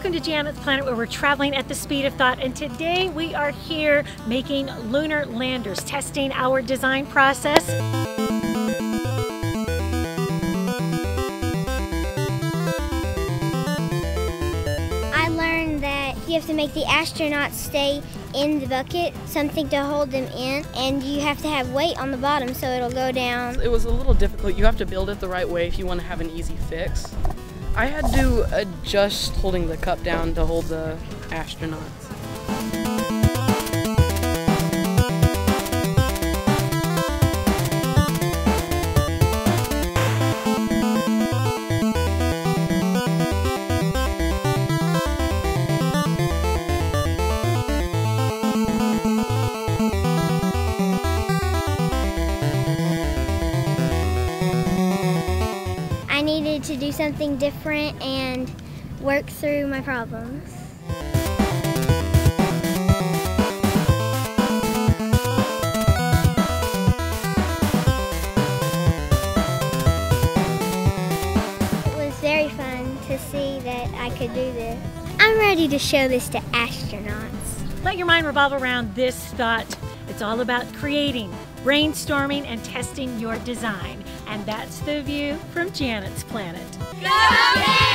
Welcome to Janet's Planet where we're traveling at the speed of thought and today we are here making lunar landers, testing our design process. I learned that you have to make the astronauts stay in the bucket, something to hold them in, and you have to have weight on the bottom so it'll go down. It was a little difficult. You have to build it the right way if you want to have an easy fix. I had to adjust holding the cup down to hold the astronauts. I needed to do something different and work through my problems. It was very fun to see that I could do this. I'm ready to show this to astronauts. Let your mind revolve around this thought. It's all about creating, brainstorming, and testing your design. And that's the view from Janet's Planet. Go!